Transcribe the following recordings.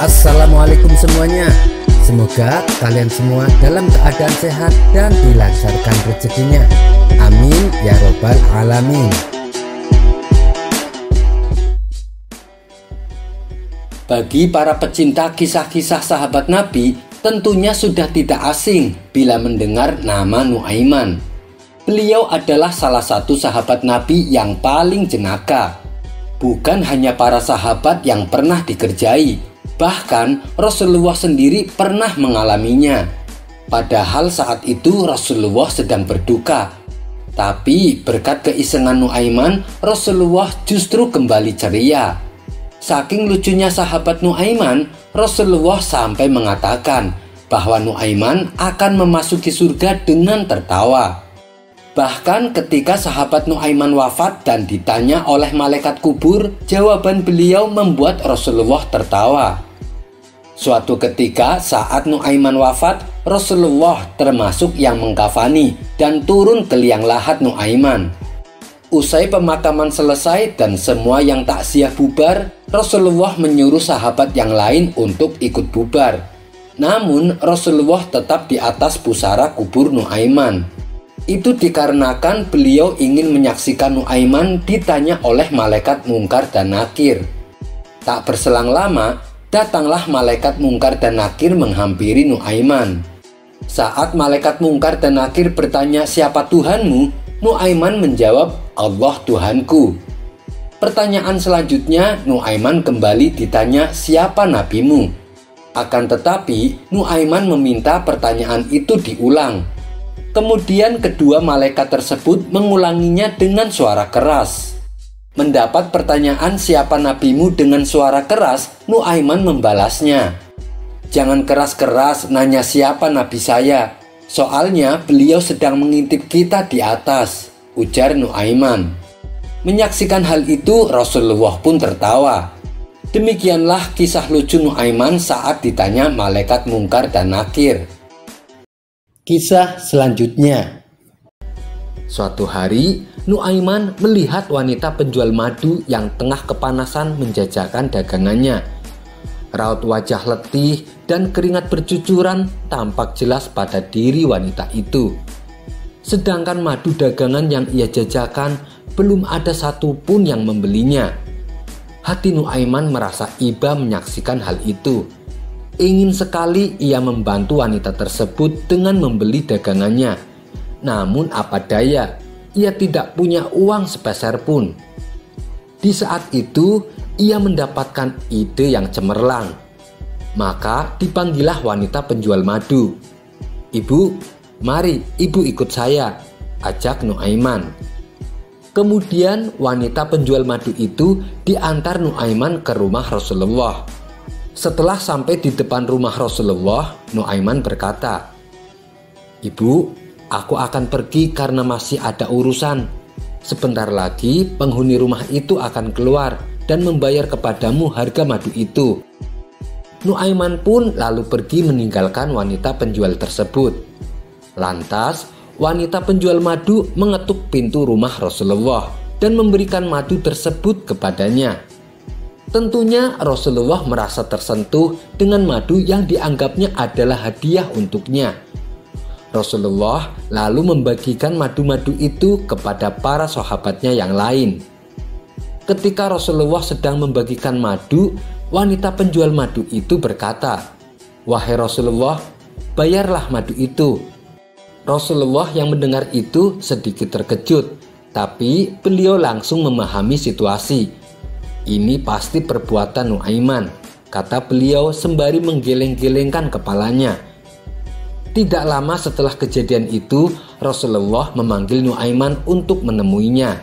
Assalamualaikum semuanya. Semoga kalian semua dalam keadaan sehat dan dilancarkan rezekinya. Amin ya robbal alamin. Bagi para pecinta kisah-kisah sahabat Nabi tentunya sudah tidak asing bila mendengar nama Nuaiman. Beliau adalah salah satu sahabat Nabi yang paling jenaka. Bukan hanya para sahabat yang pernah dikerjai Bahkan Rasulullah sendiri pernah mengalaminya. Padahal saat itu Rasulullah sedang berduka. Tapi berkat keisengan Nuaiman, Rasulullah justru kembali ceria. Saking lucunya sahabat Nuaiman, Rasulullah sampai mengatakan bahwa Nuaiman akan memasuki surga dengan tertawa. Bahkan ketika sahabat Nuaiman wafat dan ditanya oleh malaikat kubur, jawaban beliau membuat Rasulullah tertawa. Suatu ketika saat Nuaiman wafat, Rasulullah termasuk yang mengkafani dan turun ke liang lahat Nuaiman. Usai pemakaman selesai dan semua yang tak siap bubar, Rasulullah menyuruh sahabat yang lain untuk ikut bubar. Namun Rasulullah tetap di atas pusara kubur Nuaiman. Itu dikarenakan beliau ingin menyaksikan Nuaiman ditanya oleh malaikat mungkar dan nakir. Tak berselang lama, datanglah malaikat mungkar dan nakir menghampiri Nuaiman. Saat malaikat mungkar dan nakir bertanya siapa Tuhanmu, Nuaiman menjawab Allah Tuhanku. Pertanyaan selanjutnya Nuaiman kembali ditanya siapa nabimu. Akan tetapi Nuaiman meminta pertanyaan itu diulang. Kemudian kedua malaikat tersebut mengulanginya dengan suara keras. Mendapat pertanyaan siapa nabimu dengan suara keras, Nuaiman membalasnya. Jangan keras-keras nanya siapa nabi saya, soalnya beliau sedang mengintip kita di atas, ujar Nuaiman. Menyaksikan hal itu, Rasulullah pun tertawa. Demikianlah kisah lucu Nuaiman saat ditanya malaikat mungkar dan nakir. Kisah selanjutnya Suatu hari, Nuaiman melihat wanita penjual madu yang tengah kepanasan menjajakan dagangannya. Raut wajah letih dan keringat bercucuran tampak jelas pada diri wanita itu. Sedangkan madu dagangan yang ia jajakan belum ada satupun yang membelinya. Hati Nuaiman merasa iba menyaksikan hal itu. Ingin sekali ia membantu wanita tersebut dengan membeli dagangannya. Namun apa daya, ia tidak punya uang sepeser pun. Di saat itu, ia mendapatkan ide yang cemerlang. Maka dipanggillah wanita penjual madu. Ibu, mari ibu ikut saya, ajak Nuaiman. Kemudian wanita penjual madu itu diantar Nuaiman ke rumah Rasulullah. Setelah sampai di depan rumah Rasulullah, Nuaiman berkata, "Ibu, Aku akan pergi karena masih ada urusan. Sebentar lagi penghuni rumah itu akan keluar dan membayar kepadamu harga madu itu. Nuaiman pun lalu pergi meninggalkan wanita penjual tersebut. Lantas, wanita penjual madu mengetuk pintu rumah Rasulullah dan memberikan madu tersebut kepadanya. Tentunya Rasulullah merasa tersentuh dengan madu yang dianggapnya adalah hadiah untuknya Rasulullah lalu membagikan madu-madu itu kepada para sahabatnya yang lain. Ketika Rasulullah sedang membagikan madu, wanita penjual madu itu berkata, "Wahai Rasulullah, bayarlah madu itu." Rasulullah yang mendengar itu sedikit terkejut, tapi beliau langsung memahami situasi. Ini pasti perbuatan Nuaiman, kata beliau sembari menggeleng-gelengkan kepalanya. Tidak lama setelah kejadian itu, Rasulullah memanggil Nuaiman untuk menemuinya.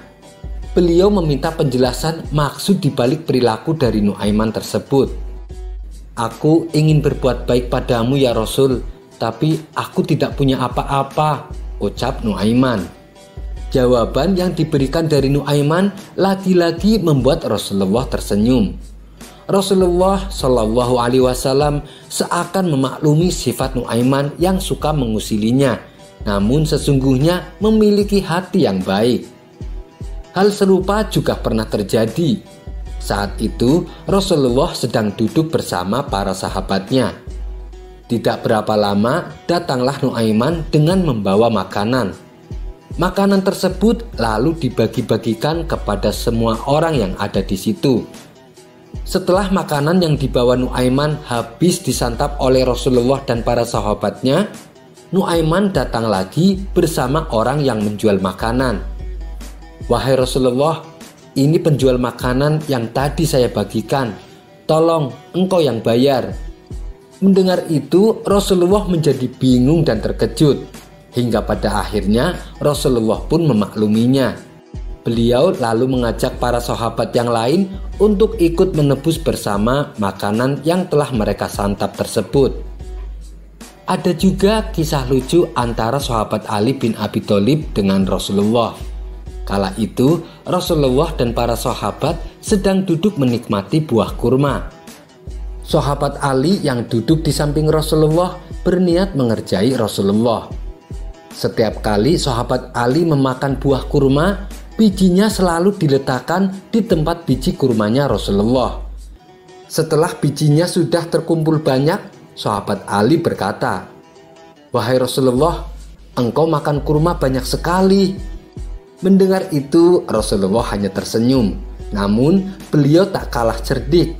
Beliau meminta penjelasan maksud dibalik perilaku dari Nuaiman tersebut. Aku ingin berbuat baik padamu ya Rasul, tapi aku tidak punya apa-apa, ucap Nuaiman. Jawaban yang diberikan dari Nuaiman lagi-lagi membuat Rasulullah tersenyum. Rasulullah Shallallahu Alaihi Wasallam seakan memaklumi sifat Nuaiman yang suka mengusilinya, namun sesungguhnya memiliki hati yang baik. Hal serupa juga pernah terjadi. Saat itu Rasulullah sedang duduk bersama para sahabatnya. Tidak berapa lama datanglah Nuaiman dengan membawa makanan. Makanan tersebut lalu dibagi-bagikan kepada semua orang yang ada di situ. Setelah makanan yang dibawa Nuaiman habis disantap oleh Rasulullah dan para sahabatnya, Nuaiman datang lagi bersama orang yang menjual makanan. Wahai Rasulullah, ini penjual makanan yang tadi saya bagikan. Tolong, engkau yang bayar. Mendengar itu, Rasulullah menjadi bingung dan terkejut. Hingga pada akhirnya Rasulullah pun memakluminya. Beliau lalu mengajak para sahabat yang lain untuk ikut menebus bersama makanan yang telah mereka santap tersebut. Ada juga kisah lucu antara sahabat Ali bin Abi Thalib dengan Rasulullah. Kala itu, Rasulullah dan para sahabat sedang duduk menikmati buah kurma. Sahabat Ali yang duduk di samping Rasulullah berniat mengerjai Rasulullah. Setiap kali sahabat Ali memakan buah kurma, bijinya selalu diletakkan di tempat biji kurmanya Rasulullah. Setelah bijinya sudah terkumpul banyak, sahabat Ali berkata, "Wahai Rasulullah, engkau makan kurma banyak sekali." Mendengar itu, Rasulullah hanya tersenyum. Namun, beliau tak kalah cerdik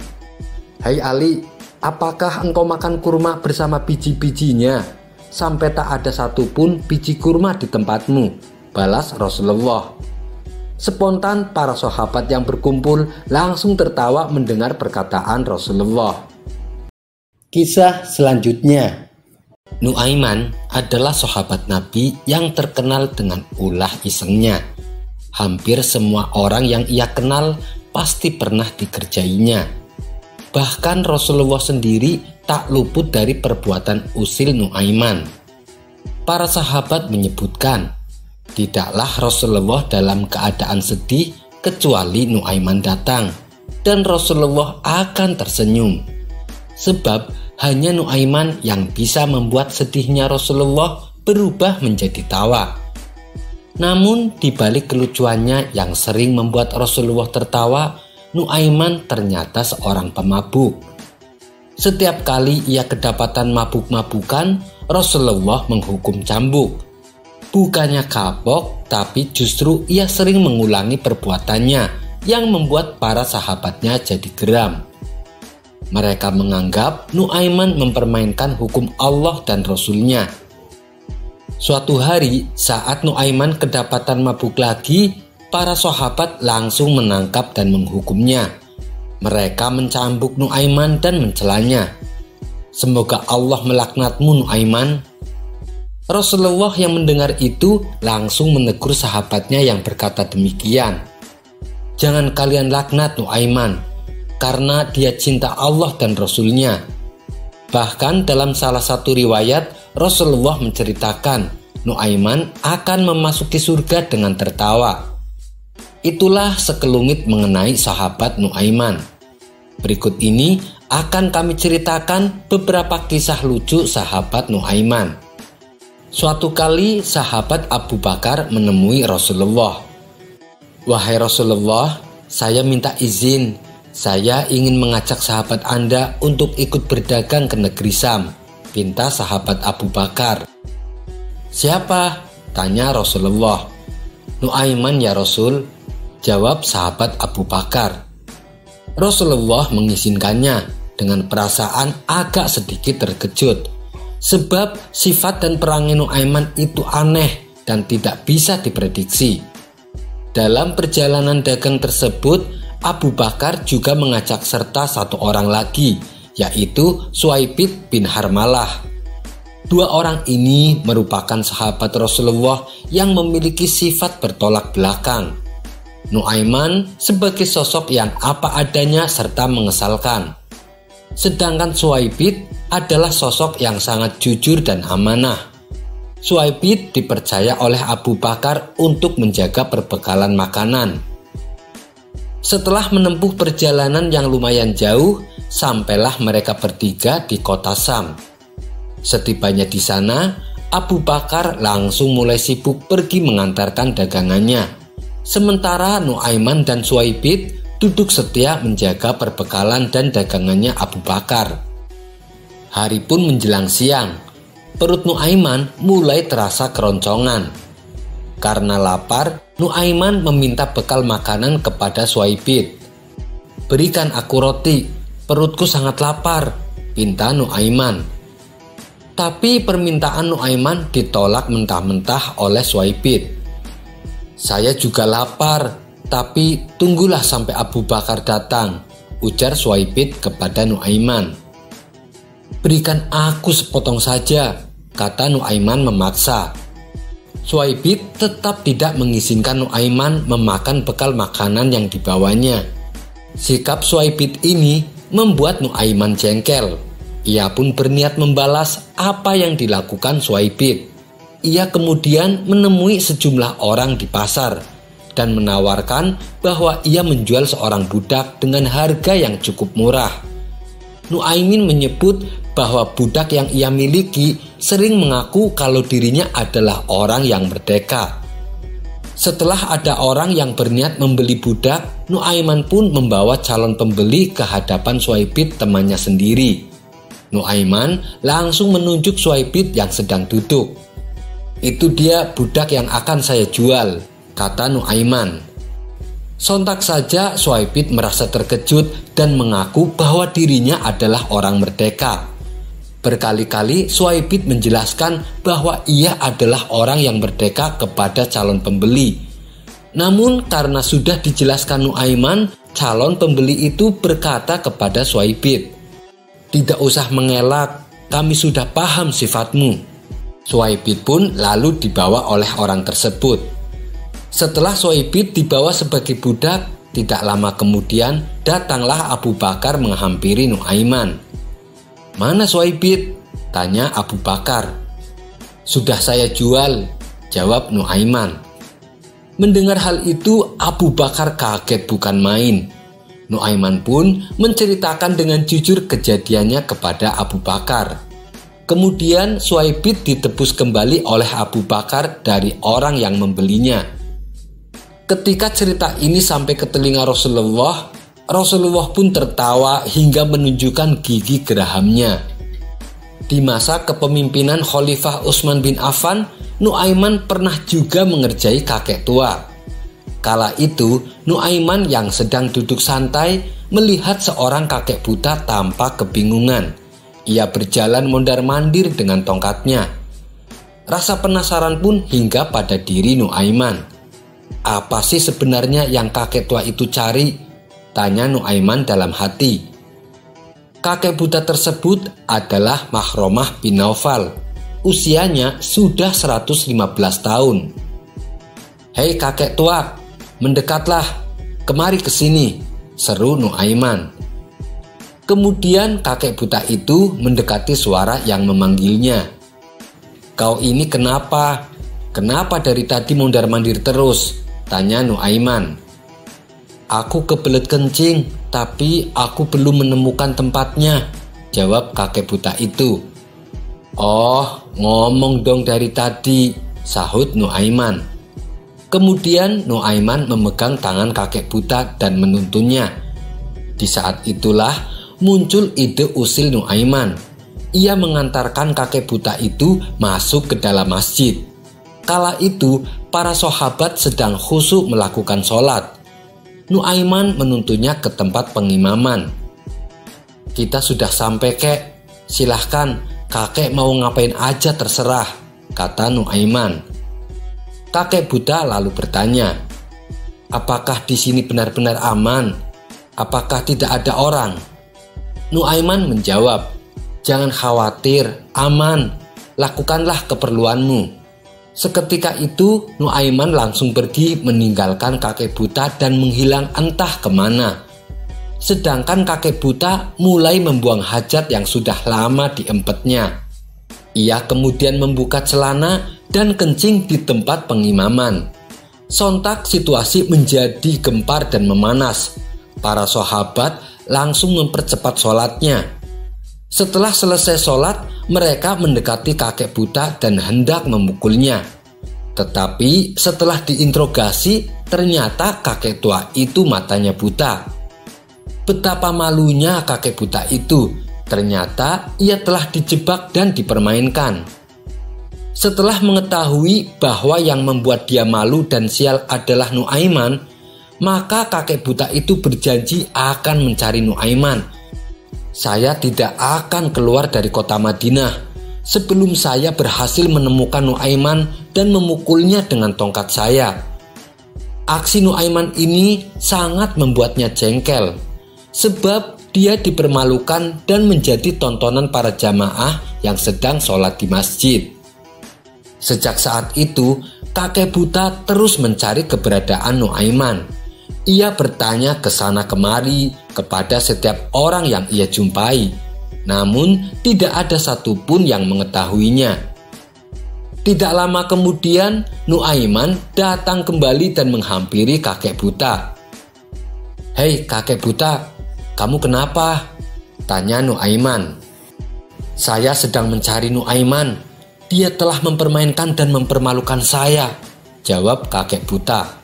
Hai Ali, apakah engkau makan kurma bersama biji-bijinya? Sampai tak ada satupun biji kurma di tempatmu. Balas Rasulullah. Spontan para sahabat yang berkumpul langsung tertawa mendengar perkataan Rasulullah. Kisah selanjutnya Nuaiman adalah sahabat Nabi yang terkenal dengan ulah isengnya. Hampir semua orang yang ia kenal pasti pernah dikerjainya. Bahkan Rasulullah sendiri tak luput dari perbuatan usil Nuaiman. Para sahabat menyebutkan, tidaklah Rasulullah dalam keadaan sedih kecuali Nuaiman datang dan Rasulullah akan tersenyum. Sebab hanya Nuaiman yang bisa membuat sedihnya Rasulullah berubah menjadi tawa. Namun di balik kelucuannya yang sering membuat Rasulullah tertawa, Nuaiman ternyata seorang pemabuk. Setiap kali ia kedapatan mabuk-mabukan, Rasulullah menghukum cambuk. Bukannya kapok, tapi justru ia sering mengulangi perbuatannya yang membuat para sahabatnya jadi geram. Mereka menganggap Nuaiman mempermainkan hukum Allah dan Rasulnya. Suatu hari saat Nuaiman kedapatan mabuk lagi, para sahabat langsung menangkap dan menghukumnya. Mereka mencambuk Nuaiman dan mencelanya. Semoga Allah melaknatmu Nuaiman. Rasulullah yang mendengar itu langsung menegur sahabatnya yang berkata demikian. Jangan kalian laknat Nuaiman, karena dia cinta Allah dan Rasulnya. Bahkan dalam salah satu riwayat, Rasulullah menceritakan Nuaiman akan memasuki surga dengan tertawa. Itulah sekelumit mengenai sahabat Nuaiman. Berikut ini akan kami ceritakan beberapa kisah lucu sahabat Nuaiman. Suatu kali sahabat Abu Bakar menemui Rasulullah. Wahai Rasulullah, saya minta izin. Saya ingin mengajak sahabat Anda untuk ikut berdagang ke negeri Sam. Pinta sahabat Abu Bakar. Siapa? Tanya Rasulullah. Nuaiman ya Rasul, Jawab sahabat Abu Bakar. Rasulullah mengizinkannya dengan perasaan agak sedikit terkejut. Sebab sifat dan perangai Nuaiman itu aneh dan tidak bisa diprediksi. Dalam perjalanan dagang tersebut, Abu Bakar juga mengajak serta satu orang lagi, yaitu Suaibit bin Harmalah. Dua orang ini merupakan sahabat Rasulullah yang memiliki sifat bertolak belakang. Nuaiman sebagai sosok yang apa adanya serta mengesalkan. Sedangkan Suaibit adalah sosok yang sangat jujur dan amanah. Suaibit dipercaya oleh Abu Bakar untuk menjaga perbekalan makanan. Setelah menempuh perjalanan yang lumayan jauh, sampailah mereka bertiga di kota Sam. Setibanya di sana, Abu Bakar langsung mulai sibuk pergi mengantarkan dagangannya. Sementara Nuaiman dan Suaibit duduk setia menjaga perbekalan dan dagangannya Abu Bakar. Hari pun menjelang siang, perut Nuaiman mulai terasa keroncongan. Karena lapar, Nuaiman meminta bekal makanan kepada Suaibid. Berikan aku roti, perutku sangat lapar, pinta Nuaiman. Tapi permintaan Nuaiman ditolak mentah-mentah oleh Suaibid. Saya juga lapar, tapi tunggulah sampai Abu Bakar datang, ujar Suaibid kepada Nuaiman. Berikan aku sepotong saja, kata Nuaiman memaksa. Suaibid tetap tidak mengizinkan Nuaiman memakan bekal makanan yang dibawanya. Sikap Suaibid ini membuat Nuaiman jengkel. Ia pun berniat membalas apa yang dilakukan Suaibid. Ia kemudian menemui sejumlah orang di pasar dan menawarkan bahwa ia menjual seorang budak dengan harga yang cukup murah. Nuaimin menyebut bahwa budak yang ia miliki sering mengaku kalau dirinya adalah orang yang merdeka. Setelah ada orang yang berniat membeli budak, Nuaiman pun membawa calon pembeli ke hadapan Suaibit temannya sendiri. Nuaiman langsung menunjuk Suaibit yang sedang duduk. Itu dia budak yang akan saya jual, kata Nuaiman. Sontak saja Suaibit merasa terkejut dan mengaku bahwa dirinya adalah orang merdeka. Berkali-kali Suaibit menjelaskan bahwa ia adalah orang yang merdeka kepada calon pembeli. Namun karena sudah dijelaskan Nuaiman, calon pembeli itu berkata kepada Suaibit, "Tidak usah mengelak, kami sudah paham sifatmu." Suaibit pun lalu dibawa oleh orang tersebut. Setelah Suaibit dibawa sebagai budak, tidak lama kemudian datanglah Abu Bakar menghampiri Nuaiman. Mana Suaibit? Tanya Abu Bakar. Sudah saya jual, jawab Nuaiman. Mendengar hal itu, Abu Bakar kaget bukan main. Nuaiman pun menceritakan dengan jujur kejadiannya kepada Abu Bakar. Kemudian Suaibit ditebus kembali oleh Abu Bakar dari orang yang membelinya. Ketika cerita ini sampai ke telinga Rasulullah, Rasulullah pun tertawa hingga menunjukkan gigi gerahamnya. Di masa kepemimpinan Khalifah Utsman bin Affan, Nuaiman pernah juga mengerjai kakek tua. Kala itu, Nuaiman yang sedang duduk santai melihat seorang kakek buta tanpa kebingungan. Ia berjalan mondar-mandir dengan tongkatnya. Rasa penasaran pun hingga pada diri Nuaiman. Apa sih sebenarnya yang kakek tua itu cari Tanya Nuaiman dalam hati. Kakek buta tersebut adalah Mahromah bin Naufal. Usianya sudah 115 tahun. Hei kakek tua, mendekatlah, kemari ke sini, seru Nuaiman. Kemudian kakek buta itu mendekati suara yang memanggilnya. Kau ini kenapa? Kenapa dari tadi mondar-mandir terus? Tanya Nuaiman. Aku kebelet kencing, tapi aku belum menemukan tempatnya, jawab kakek buta itu. Oh, ngomong dong dari tadi, sahut Nuaiman. Kemudian Nuaiman memegang tangan kakek buta dan menuntunnya. Di saat itulah muncul ide usil Nuaiman. Ia mengantarkan kakek buta itu masuk ke dalam masjid. Kala itu, para sahabat sedang khusyuk melakukan sholat. Nuaiman menuntunnya ke tempat pengimaman. Kita sudah sampai kek, silahkan kakek mau ngapain aja terserah, kata Nuaiman. Kakek Buddha lalu bertanya, apakah di sini benar-benar aman? Apakah tidak ada orang? Nuaiman menjawab, jangan khawatir, aman, lakukanlah keperluanmu. Seketika itu Nuaiman langsung pergi meninggalkan kakek buta dan menghilang entah ke mana. Sedangkan kakek buta mulai membuang hajat yang sudah lama diempetnya. Ia kemudian membuka celana dan kencing di tempat pengimaman. Sontak situasi menjadi gempar dan memanas. Para sahabat langsung mempercepat sholatnya. Setelah selesai sholat, mereka mendekati kakek buta dan hendak memukulnya. Tetapi setelah diinterogasi, ternyata kakek tua itu matanya buta. Betapa malunya kakek buta itu, ternyata ia telah dijebak dan dipermainkan. Setelah mengetahui bahwa yang membuat dia malu dan sial adalah Nuaiman, maka kakek buta itu berjanji akan mencari Nuaiman. Saya tidak akan keluar dari kota Madinah sebelum saya berhasil menemukan Nuaiman dan memukulnya dengan tongkat saya. Aksi Nuaiman ini sangat membuatnya jengkel, sebab dia dipermalukan dan menjadi tontonan para jamaah yang sedang sholat di masjid. Sejak saat itu, kakek buta terus mencari keberadaan Nuaiman. Ia bertanya ke sana kemari kepada setiap orang yang ia jumpai, namun tidak ada satupun yang mengetahuinya. Tidak lama kemudian, Nuaiman datang kembali dan menghampiri kakek buta. "Hei, kakek buta, kamu kenapa?" tanya Nuaiman. "Saya sedang mencari Nuaiman," Dia telah mempermainkan dan mempermalukan saya, jawab kakek buta.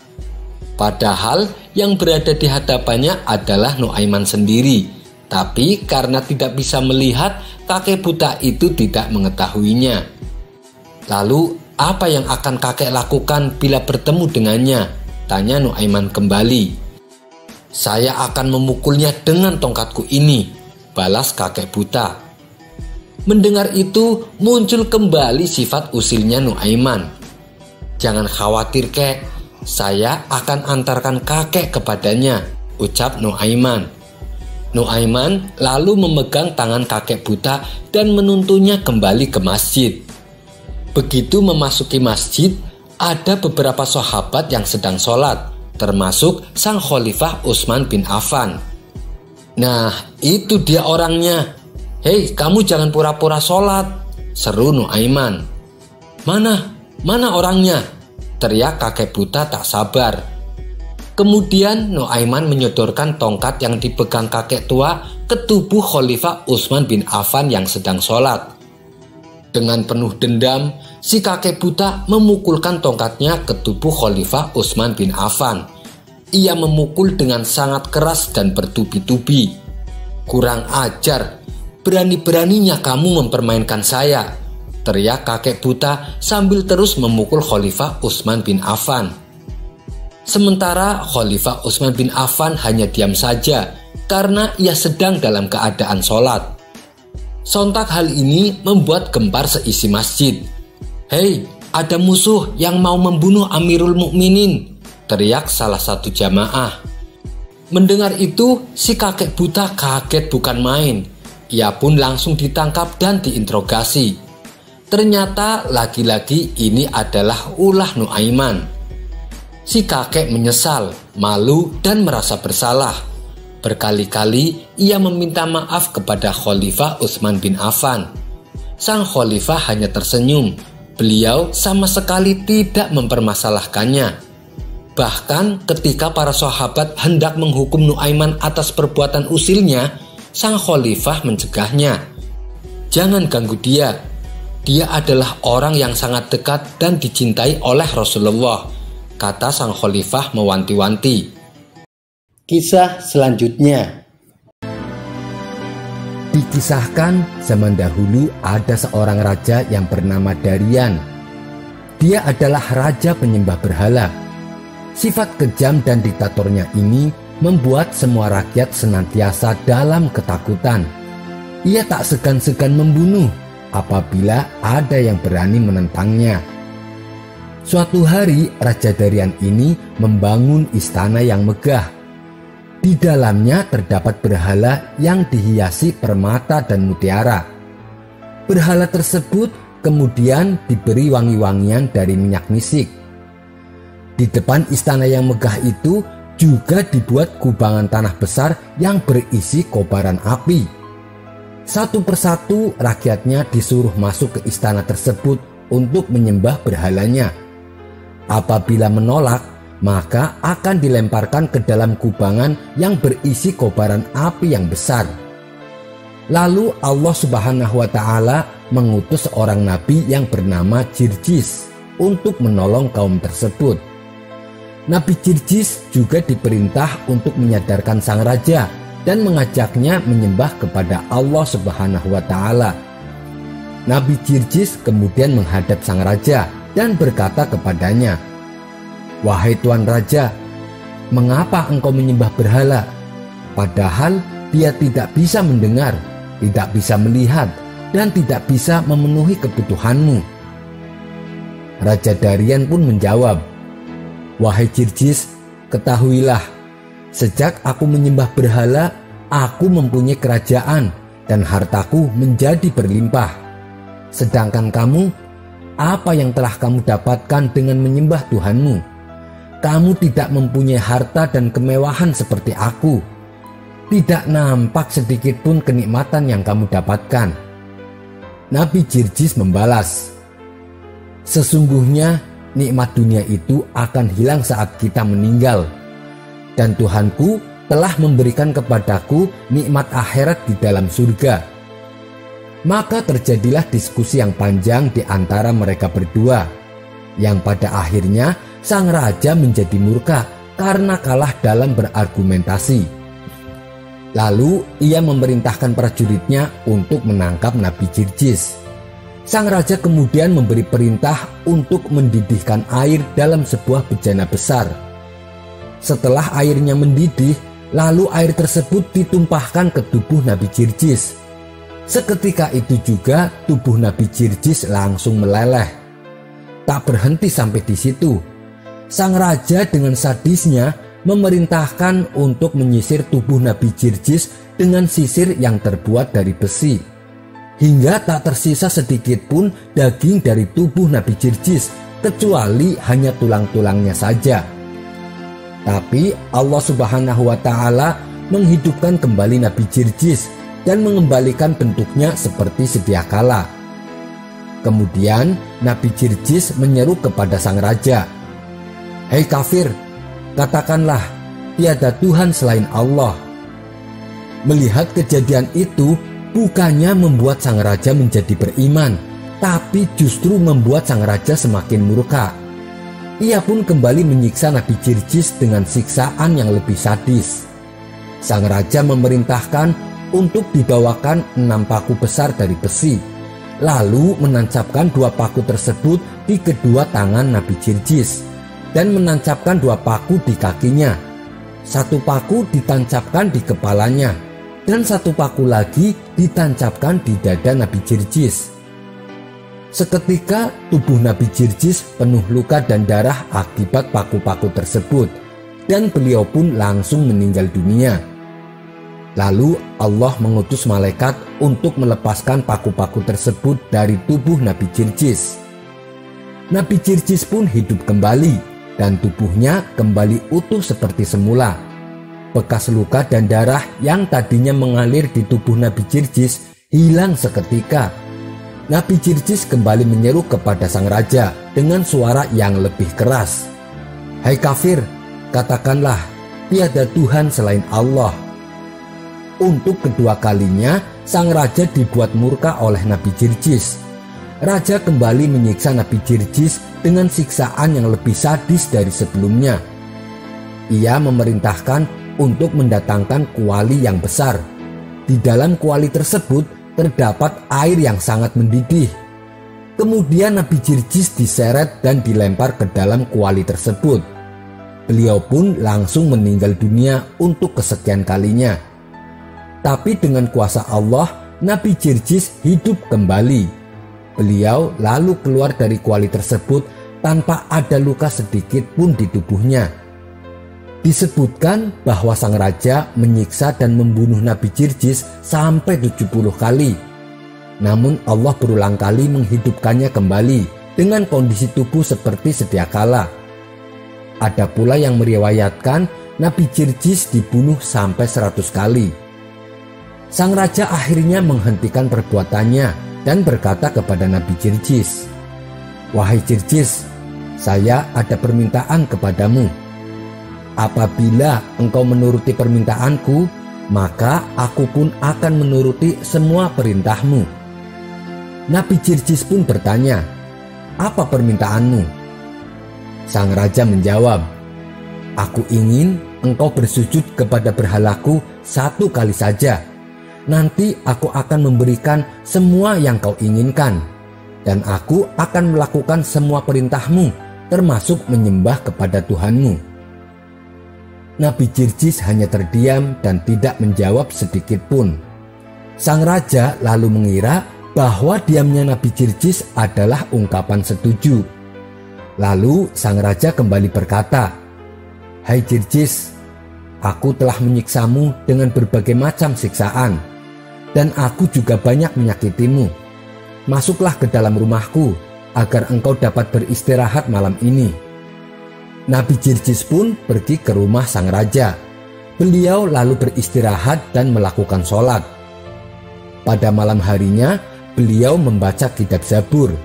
Padahal yang berada di hadapannya adalah Nuaiman sendiri. Tapi karena tidak bisa melihat, kakek buta itu tidak mengetahuinya. Lalu, apa yang akan kakek lakukan bila bertemu dengannya? Tanya Nuaiman kembali. Saya akan memukulnya dengan tongkatku ini, balas kakek buta. Mendengar itu muncul kembali sifat usilnya Nuaiman. Jangan khawatir kek, saya akan antarkan kakek kepadanya, ucap Nuaiman. Nuaiman lalu memegang tangan kakek buta dan menuntunnya kembali ke masjid. Begitu memasuki masjid, ada beberapa sahabat yang sedang sholat, termasuk sang khalifah Utsman bin Affan. Nah, itu dia orangnya, Hei, kamu jangan pura-pura sholat, seru Nuaiman. Mana, mana orangnya? Teriak kakek buta tak sabar. Kemudian Nuaiman menyodorkan tongkat yang dipegang kakek tua ke tubuh Khalifah Utsman bin Affan yang sedang sholat. Dengan penuh dendam, si kakek buta memukulkan tongkatnya ke tubuh Khalifah Utsman bin Affan. Ia memukul dengan sangat keras dan bertubi-tubi. Kurang ajar, Berani-beraninya kamu mempermainkan saya, teriak kakek buta sambil terus memukul Khalifah Utsman bin Affan. Sementara Khalifah Utsman bin Affan hanya diam saja karena ia sedang dalam keadaan sholat. Sontak hal ini membuat gempar seisi masjid. Hei, ada musuh yang mau membunuh Amirul Mukminin, teriak salah satu jamaah. Mendengar itu, si kakek buta kaget bukan main. Ia pun langsung ditangkap dan diinterogasi. Ternyata lagi-lagi ini adalah ulah Nuaiman. Si kakek menyesal, malu, dan merasa bersalah. Berkali-kali ia meminta maaf kepada Khalifah Utsman bin Affan. Sang khalifah hanya tersenyum. Beliau sama sekali tidak mempermasalahkannya. Bahkan ketika para sahabat hendak menghukum Nuaiman atas perbuatan usilnya, sang khalifah mencegahnya. Jangan ganggu dia. Dia adalah orang yang sangat dekat dan dicintai oleh Rasulullah, kata sang khalifah mewanti-wanti. Kisah selanjutnya Dikisahkan zaman dahulu ada seorang raja yang bernama Darian. Dia adalah raja penyembah berhala. Sifat kejam dan diktatornya ini membuat semua rakyat senantiasa dalam ketakutan. Ia tak segan-segan membunuh apabila ada yang berani menentangnya. Suatu hari, Raja Darian ini membangun istana yang megah. Di dalamnya terdapat berhala yang dihiasi permata dan mutiara. Berhala tersebut kemudian diberi wangi-wangian dari minyak misik. Di depan istana yang megah itu juga dibuat kubangan tanah besar yang berisi kobaran api. Satu persatu rakyatnya disuruh masuk ke istana tersebut untuk menyembah berhalanya. Apabila menolak, maka akan dilemparkan ke dalam kubangan yang berisi kobaran api yang besar. Lalu Allah Subhanahu wa taala mengutus seorang nabi yang bernama Jirjis untuk menolong kaum tersebut. Nabi Jirjis juga diperintah untuk menyadarkan sang raja dan mengajaknya menyembah kepada Allah Subhanahu wa taala. Nabi Jirjis kemudian menghadap sang raja dan berkata kepadanya, "Wahai tuan raja, mengapa engkau menyembah berhala? Padahal dia tidak bisa mendengar, tidak bisa melihat, dan tidak bisa memenuhi kebutuhanmu." Raja Darian pun menjawab, Wahai Jirjis, ketahuilah, sejak aku menyembah berhala, aku mempunyai kerajaan dan hartaku menjadi berlimpah. Sedangkan kamu, apa yang telah kamu dapatkan dengan menyembah Tuhanmu? Kamu tidak mempunyai harta dan kemewahan seperti aku. Tidak nampak sedikit pun kenikmatan yang kamu dapatkan. Nabi Jirjis membalas, Sesungguhnya nikmat dunia itu akan hilang saat kita meninggal. Dan Tuhanku telah memberikan kepadaku nikmat akhirat di dalam surga. Maka terjadilah diskusi yang panjang di antara mereka berdua, yang pada akhirnya sang raja menjadi murka karena kalah dalam berargumentasi. Lalu ia memerintahkan prajuritnya untuk menangkap Nabi Jirjis. Sang raja kemudian memberi perintah untuk mendidihkan air dalam sebuah bejana besar. Setelah airnya mendidih, lalu air tersebut ditumpahkan ke tubuh Nabi Jirjis. Seketika itu juga tubuh Nabi Jirjis langsung meleleh. Tak berhenti sampai di situ. Sang raja dengan sadisnya memerintahkan untuk menyisir tubuh Nabi Jirjis dengan sisir yang terbuat dari besi hingga tak tersisa sedikit pun daging dari tubuh Nabi Jirjis kecuali hanya tulang-tulangnya saja. Tapi Allah Subhanahu wa taala menghidupkan kembali Nabi Jirjis dan mengembalikan bentuknya seperti sedia kala. Kemudian Nabi Jirjis menyeru kepada sang raja, "Hei kafir, katakanlah tiada Tuhan selain Allah." Melihat kejadian itu, bukannya membuat sang raja menjadi beriman, tapi justru membuat sang raja semakin murka. Ia pun kembali menyiksa Nabi Jirjis dengan siksaan yang lebih sadis. Sang raja memerintahkan untuk dibawakan enam paku besar dari besi, lalu menancapkan dua paku tersebut di kedua tangan Nabi Jirjis dan menancapkan dua paku di kakinya. Satu paku ditancapkan di kepalanya, dan satu paku lagi ditancapkan di dada Nabi Jirjis. Seketika tubuh Nabi Jirjis penuh luka dan darah akibat paku-paku tersebut dan beliau pun langsung meninggal dunia. Lalu Allah mengutus malaikat untuk melepaskan paku-paku tersebut dari tubuh Nabi Jirjis. Nabi Jirjis pun hidup kembali dan tubuhnya kembali utuh seperti semula Bekas luka dan darah yang tadinya mengalir di tubuh Nabi Jirjis hilang seketika. Nabi Jirjis kembali menyeru kepada sang raja dengan suara yang lebih keras. Hai kafir, katakanlah, tiada Tuhan selain Allah. Untuk kedua kalinya, sang raja dibuat murka oleh Nabi Jirjis. Raja kembali menyiksa Nabi Jirjis dengan siksaan yang lebih sadis dari sebelumnya. Ia memerintahkan untuk mendatangkan kuali yang besar. Di dalam kuali tersebut terdapat air yang sangat mendidih. Kemudian Nabi Jirjis diseret dan dilempar ke dalam kuali tersebut. Beliau pun langsung meninggal dunia untuk kesekian kalinya. Tapi dengan kuasa Allah, Nabi Jirjis hidup kembali. Beliau lalu keluar dari kuali tersebut tanpa ada luka sedikit pun di tubuhnya. Disebutkan bahwa sang raja menyiksa dan membunuh Nabi Jirjis sampai 70 kali. Namun Allah berulang kali menghidupkannya kembali dengan kondisi tubuh seperti sedia kala. Ada pula yang meriwayatkan Nabi Jirjis dibunuh sampai 100 kali. Sang raja akhirnya menghentikan perbuatannya dan berkata kepada Nabi Jirjis, Wahai Jirjis, saya ada permintaan kepadamu Apabila engkau menuruti permintaanku, maka aku pun akan menuruti semua perintahmu. Nabi Jirjis pun bertanya, apa permintaanmu? Sang raja menjawab, Aku ingin engkau bersujud kepada berhalaku satu kali saja. Nanti aku akan memberikan semua yang kau inginkan. Dan aku akan melakukan semua perintahmu, termasuk menyembah kepada Tuhanmu. Nabi Jirjis hanya terdiam dan tidak menjawab sedikit pun. Sang raja lalu mengira bahwa diamnya Nabi Jirjis adalah ungkapan setuju. Lalu sang raja kembali berkata, Hai Jirjis, aku telah menyiksamu dengan berbagai macam siksaan, dan aku juga banyak menyakitimu. Masuklah ke dalam rumahku, agar engkau dapat beristirahat malam ini. Nabi Jirjis pun pergi ke rumah sang raja. Beliau lalu beristirahat dan melakukan sholat. Pada malam harinya, beliau membaca kitab Zabur.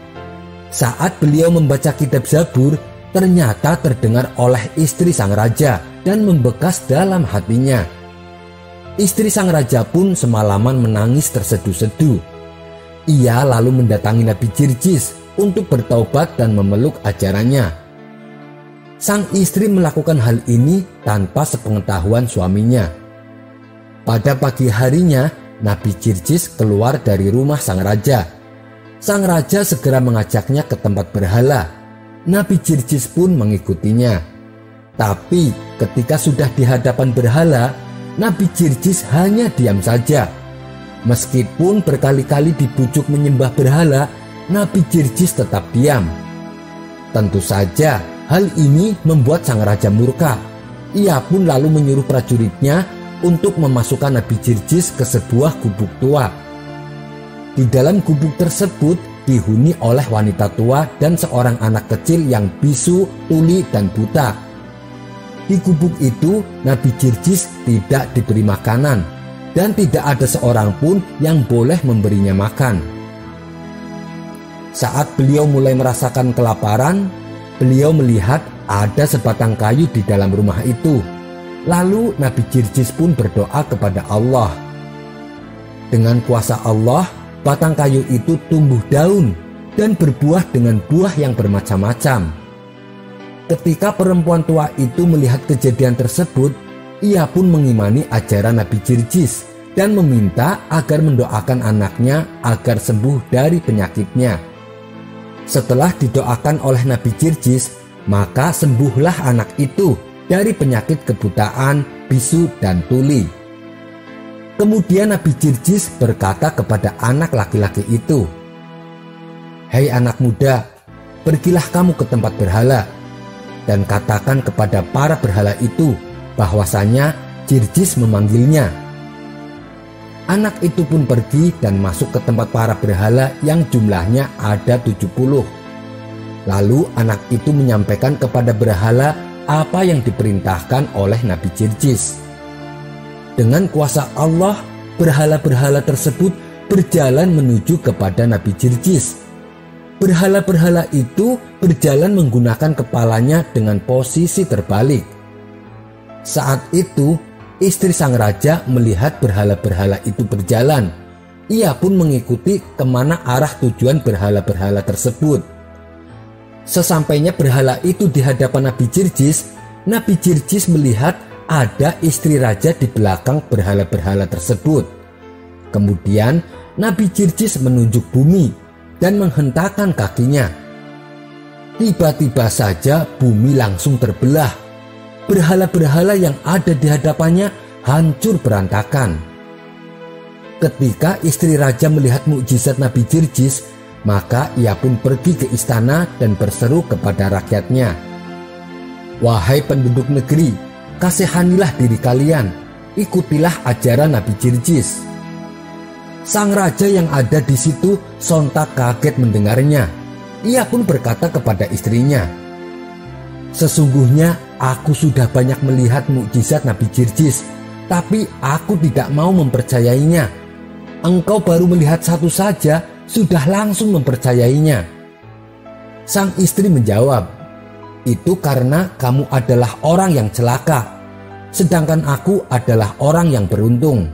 Saat beliau membaca kitab Zabur, ternyata terdengar oleh istri sang raja dan membekas dalam hatinya. Istri sang raja pun semalaman menangis terseduh-seduh. Ia lalu mendatangi Nabi Jirjis untuk bertaubat dan memeluk ajarannya. Sang istri melakukan hal ini tanpa sepengetahuan suaminya. Pada pagi harinya, Nabi Jirjis keluar dari rumah sang raja. Sang raja segera mengajaknya ke tempat berhala Nabi Jirjis pun mengikutinya. Tapi ketika sudah di hadapan berhala, Nabi Jirjis hanya diam saja. Meskipun berkali-kali dibujuk menyembah berhala, Nabi Jirjis tetap diam. Tentu saja hal ini membuat sang raja murka. Ia pun lalu menyuruh prajuritnya untuk memasukkan Nabi Jirjis ke sebuah gubuk tua. Di dalam gubuk tersebut dihuni oleh wanita tua dan seorang anak kecil yang bisu, tuli, dan buta. Di gubuk itu, Nabi Jirjis tidak diberi makanan dan tidak ada seorang pun yang boleh memberinya makan. Saat beliau mulai merasakan kelaparan, beliau melihat ada sebatang kayu di dalam rumah itu. Lalu Nabi Jirjis pun berdoa kepada Allah. Dengan kuasa Allah, batang kayu itu tumbuh daun dan berbuah dengan buah yang bermacam-macam. Ketika perempuan tua itu melihat kejadian tersebut, ia pun mengimani ajaran Nabi Jirjis dan meminta agar mendoakan anaknya agar sembuh dari penyakitnya. Setelah didoakan oleh Nabi Jirjis, maka sembuhlah anak itu dari penyakit kebutaan, bisu, dan tuli. Kemudian Nabi Jirjis berkata kepada anak laki-laki itu, Hei anak muda, pergilah kamu ke tempat berhala dan katakan kepada para berhala itu bahwasanya Jirjis memanggilnya. Anak itu pun pergi dan masuk ke tempat para berhala yang jumlahnya ada 70. Lalu anak itu menyampaikan kepada berhala apa yang diperintahkan oleh Nabi Jirjis. Dengan kuasa Allah, berhala-berhala tersebut berjalan menuju kepada Nabi Jirjis. Berhala-berhala itu berjalan menggunakan kepalanya dengan posisi terbalik. Saat itu, istri sang raja melihat berhala-berhala itu berjalan. Ia pun mengikuti ke mana arah tujuan berhala-berhala tersebut. Sesampainya berhala itu di hadapan Nabi Jirjis, Nabi Jirjis melihat ada istri raja di belakang berhala-berhala tersebut. Kemudian Nabi Jirjis menunjuk bumi dan menghentakkan kakinya. Tiba-tiba saja bumi langsung terbelah. Berhala-berhala yang ada di hadapannya hancur berantakan. Ketika istri raja melihat mukjizat Nabi Jirjis, maka ia pun pergi ke istana dan berseru kepada rakyatnya, "Wahai penduduk negeri, kasihanilah diri kalian, ikutilah ajaran Nabi Jirjis. Sang raja yang ada di situ sontak kaget mendengarnya. Ia pun berkata kepada istrinya, Sesungguhnya aku sudah banyak melihat mukjizat Nabi Jirjis, tapi aku tidak mau mempercayainya. Engkau baru melihat satu saja, sudah langsung mempercayainya. Sang istri menjawab, itu karena kamu adalah orang yang celaka, sedangkan aku adalah orang yang beruntung.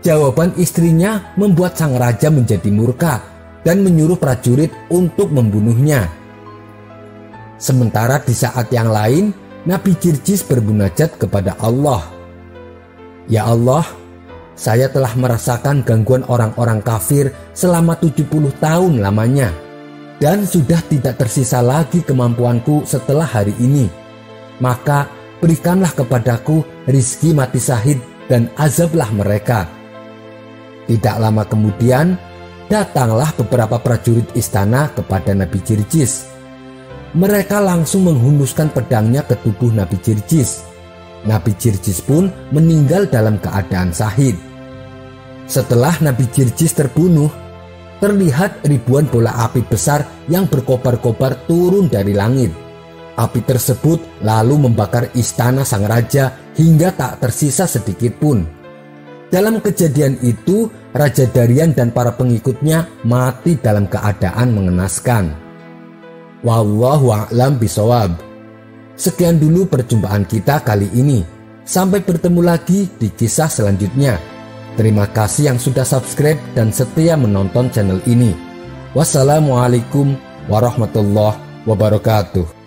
Jawaban istrinya membuat sang raja menjadi murka dan menyuruh prajurit untuk membunuhnya. Sementara di saat yang lain, Nabi Jirjis bermunajat kepada Allah. Ya Allah, saya telah merasakan gangguan orang-orang kafir selama 70 tahun lamanya dan sudah tidak tersisa lagi kemampuanku setelah hari ini. Maka berikanlah kepadaku rizki mati sahid dan azablah mereka. Tidak lama kemudian, datanglah beberapa prajurit istana kepada Nabi Jirjis. Mereka langsung menghunuskan pedangnya ke tubuh Nabi Jirjis. Nabi Jirjis pun meninggal dalam keadaan sahid. Setelah Nabi Jirjis terbunuh, terlihat ribuan bola api besar yang berkobar-kobar turun dari langit. Api tersebut lalu membakar istana sang raja hingga tak tersisa sedikit pun. Dalam kejadian itu, Raja Darian dan para pengikutnya mati dalam keadaan mengenaskan. Wallahu a'lam bisawab. Sekian dulu perjumpaan kita kali ini. Sampai bertemu lagi di kisah selanjutnya. Terima kasih yang sudah subscribe dan setia menonton channel ini. Wassalamualaikum warahmatullahi wabarakatuh.